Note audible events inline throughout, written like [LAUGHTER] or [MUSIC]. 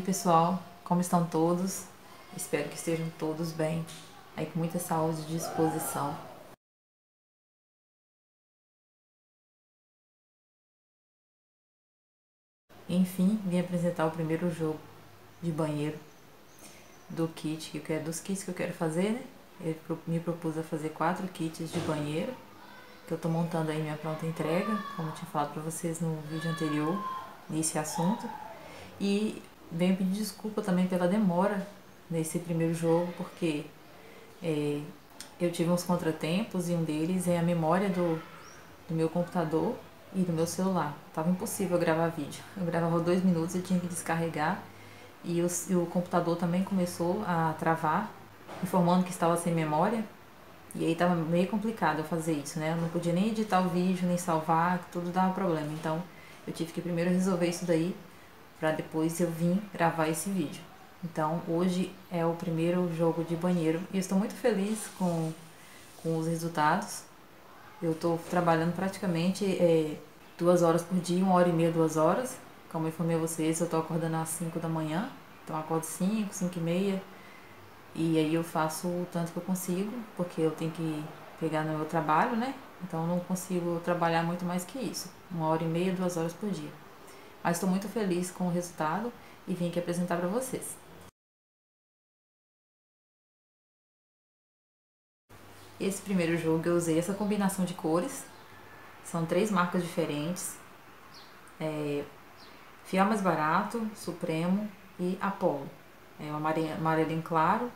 pessoal, como estão todos? Espero que estejam todos bem, aí com muita saúde e disposição. Enfim, vim apresentar o primeiro jogo de banheiro do kit que eu quero, dos kits que eu quero fazer, né? Ele me propus a fazer quatro kits de banheiro, que eu tô montando aí minha pronta entrega, como eu tinha falado para vocês no vídeo anterior, nesse assunto. E venho pedir desculpa também pela demora nesse primeiro jogo, porque é, eu tive uns contratempos e um deles é a memória do, do meu computador e do meu celular. Tava impossível gravar vídeo. Eu gravava dois minutos e tinha que descarregar e o, e o computador também começou a travar, informando que estava sem memória. E aí tava meio complicado eu fazer isso, né? Eu não podia nem editar o vídeo, nem salvar, tudo dava problema. Então eu tive que primeiro resolver isso daí para depois eu vir gravar esse vídeo. Então hoje é o primeiro jogo de banheiro e estou muito feliz com, com os resultados. Eu estou trabalhando praticamente é, duas horas por dia, uma hora e meia, duas horas. Como eu informei a vocês, eu estou acordando às 5 da manhã, então eu acordo 5, 5 e meia. E aí eu faço o tanto que eu consigo, porque eu tenho que pegar no meu trabalho, né? Então eu não consigo trabalhar muito mais que isso. Uma hora e meia, duas horas por dia. Mas estou muito feliz com o resultado e vim aqui apresentar para vocês. Esse primeiro jogo eu usei essa combinação de cores. São três marcas diferentes. É, mais barato, Supremo e Apollo. É um amarelinho claro,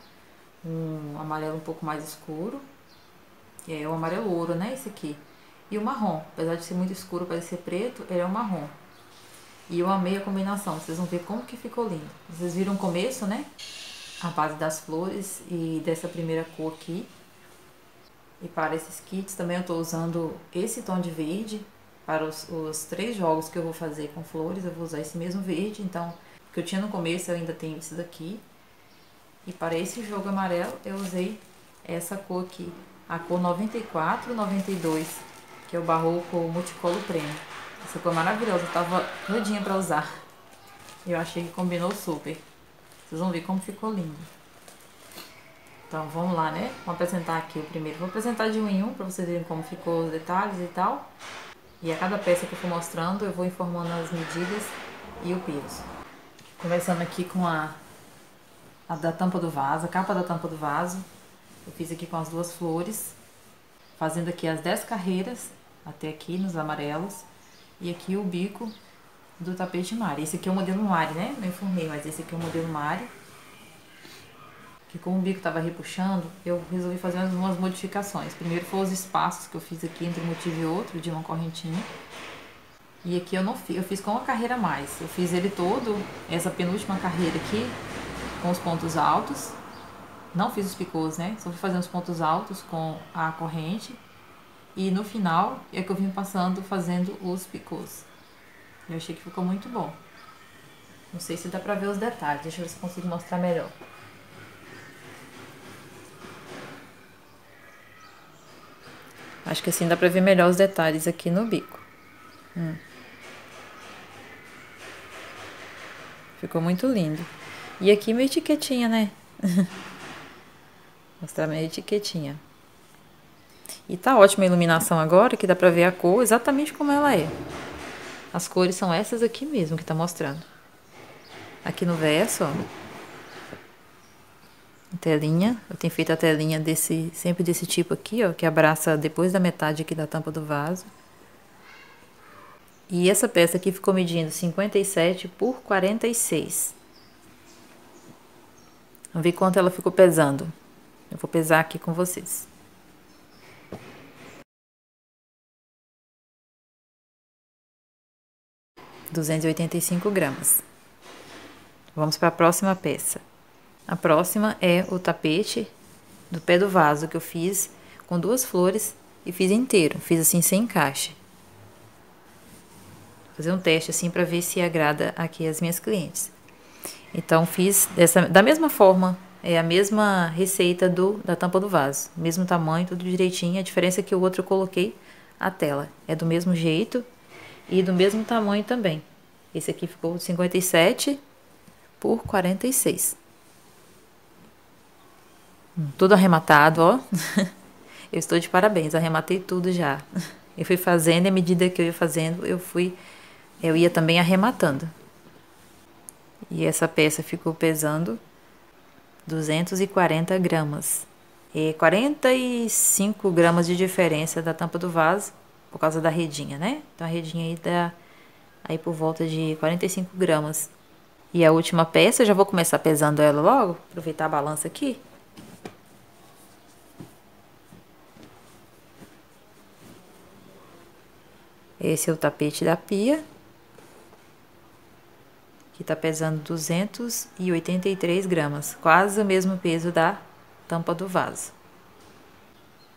um amarelo um pouco mais escuro. É o amarelo ouro, né? Esse aqui. E o marrom. Apesar de ser muito escuro, parecer preto, ele é um marrom. E eu amei a combinação. Vocês vão ver como que ficou lindo. Vocês viram o começo, né? A base das flores e dessa primeira cor aqui. E para esses kits também eu estou usando esse tom de verde. Para os, os, três jogos que eu vou fazer com flores, eu vou usar esse mesmo verde. Então, que eu tinha no começo, eu ainda tenho esse daqui. E para esse jogo amarelo, eu usei essa cor aqui. A cor 94, 92, que é o Barroco Multicolor Premium. Essa cor maravilhosa, eu tava doidinha pra usar. Eu achei que combinou super. Vocês vão ver como ficou lindo. Então vamos lá, né? Vou apresentar aqui o primeiro. Vou apresentar de um em um pra vocês verem como ficou os detalhes e tal. E a cada peça que eu for mostrando, eu vou informando as medidas e o peso. Começando aqui com a, a da tampa do vaso, a capa da tampa do vaso. Eu fiz aqui com as duas flores. Fazendo aqui as 10 carreiras, até aqui nos amarelos. E aqui o bico do tapete Mari. Esse aqui é o modelo Mari, né? Não informei, mas esse aqui é o modelo Mari. Que como o bico estava repuxando, eu resolvi fazer umas modificações. Primeiro foram os espaços que eu fiz aqui entre um motivo e outro, de uma correntinha. E aqui eu não fiz, eu fiz com uma carreira a mais. Eu fiz ele todo, essa penúltima carreira aqui, com os pontos altos. Não fiz os picôs, né? Só fui fazendo os pontos altos com a corrente e no final é que eu vim passando fazendo os picôs. Eu achei que ficou muito bom. Não sei se dá pra ver os detalhes. Deixa eu ver se consigo mostrar melhor. Acho que assim dá pra ver melhor os detalhes aqui no bico. Hum. Ficou muito lindo. E aqui minha etiquetinha, né? [LAUGHS] Mostrar minha etiquetinha. E tá ótima a iluminação agora, que dá pra ver a cor exatamente como ela é. As cores são essas aqui mesmo que tá mostrando. Aqui no verso, ó. Telinha, eu tenho feito a telinha desse, sempre desse tipo aqui, ó, que abraça depois da metade aqui da tampa do vaso. E essa peça aqui ficou medindo 57 por 46. Vamos ver quanto ela ficou pesando. Eu vou pesar aqui com vocês. 285 gramas. Vamos para a próxima peça. A próxima é o tapete do pé do vaso que eu fiz com duas flores e fiz inteiro, fiz assim sem encaixe. Vou fazer um teste assim para ver se agrada aqui as minhas clientes. Então fiz dessa da mesma forma, é a mesma receita do da tampa do vaso, mesmo tamanho, tudo direitinho. A diferença é que o outro eu coloquei a tela, é do mesmo jeito e do mesmo tamanho também. Esse aqui ficou 57 por 46. Tudo arrematado, ó. [LAUGHS] Eu estou de parabéns, arrematei tudo já. Eu fui fazendo e à medida que eu ia fazendo, eu fui eu ia também arrematando. E essa peça ficou pesando 240 gramas. E 45 gramas de diferença da tampa do vaso por causa da redinha, né? Então a redinha aí dá aí por volta de 45 gramas. E a última peça, eu já vou começar pesando ela logo, aproveitar a balança aqui. Esse é o tapete da pia, que está pesando 283 gramas, quase o mesmo peso da tampa do vaso.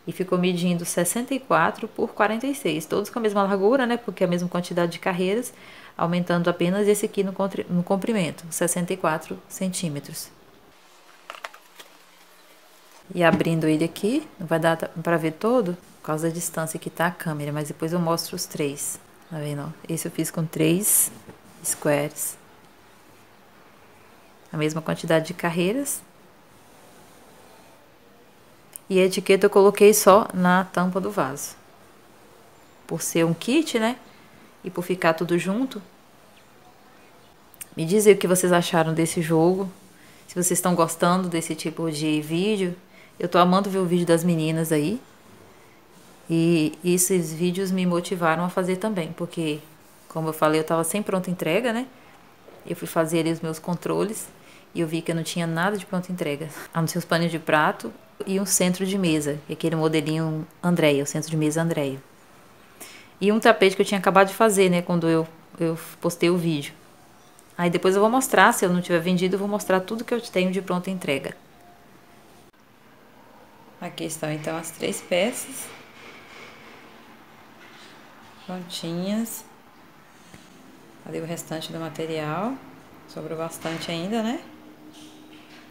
E ficou medindo 64 por 46, todos com a mesma largura, né? Porque a mesma quantidade de carreiras, aumentando apenas esse aqui no, no comprimento, 64 centímetros. E abrindo ele aqui, não vai dar para ver todo, por causa da distância que tá a câmera, mas depois eu mostro os três. Tá vendo? Esse eu fiz com três squares. A mesma quantidade de carreiras. E a etiqueta eu coloquei só na tampa do vaso. Por ser um kit, né? E por ficar tudo junto. Me diz aí o que vocês acharam desse jogo. Se vocês estão gostando desse tipo de vídeo. Eu tô amando ver o vídeo das meninas aí. E esses vídeos me motivaram a fazer também, porque, como eu falei, eu estava sem pronta entrega, né? Eu fui fazer ali os meus controles e eu vi que eu não tinha nada de pronta entrega, a não ser os panos de prato e um centro de mesa, aquele modelinho Andréia, o centro de mesa Andréia. E um tapete que eu tinha acabado de fazer, né, quando eu, eu postei o vídeo. Aí depois eu vou mostrar, se eu não tiver vendido, eu vou mostrar tudo que eu tenho de pronta entrega. Aqui estão então as três peças prontinhas. Ali o restante do material. Sobrou bastante ainda, né?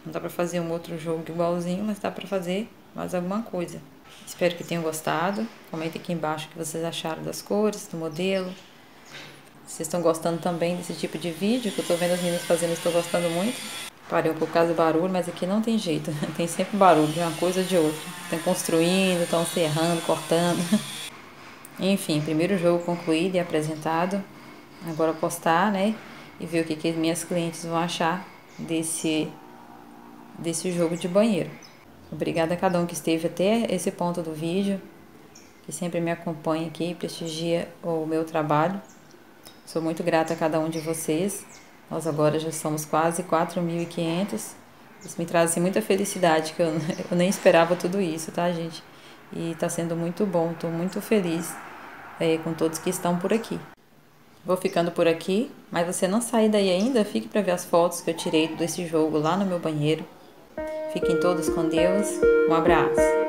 Não dá pra fazer um outro jogo igualzinho, mas dá pra fazer mais alguma coisa. Espero que tenham gostado. Comentem aqui embaixo o que vocês acharam das cores, do modelo. Vocês estão gostando também desse tipo de vídeo que eu tô vendo as meninas fazendo, estou gostando muito. Parei um pouco por causa do barulho, mas aqui não tem jeito. [LAUGHS] Tem sempre barulho de uma coisa ou de outra. Estão construindo, estão serrando, cortando. [LAUGHS] Enfim, primeiro jogo concluído e apresentado. Agora postar, né? E ver o que, que minhas clientes vão achar desse, desse jogo de banheiro. Obrigada a cada um que esteve até esse ponto do vídeo, que sempre me acompanha aqui e prestigia o meu trabalho. Sou muito grata a cada um de vocês. Nós agora já somos quase 4.500. Isso me traz assim, muita felicidade, que eu, [LAUGHS] eu nem esperava tudo isso, tá, gente? E está sendo muito bom, estou muito feliz é, com todos que estão por aqui. Vou ficando por aqui, mas você não sair daí ainda, fique para ver as fotos que eu tirei desse jogo lá no meu banheiro. Fiquem todos com Deus. Um abraço.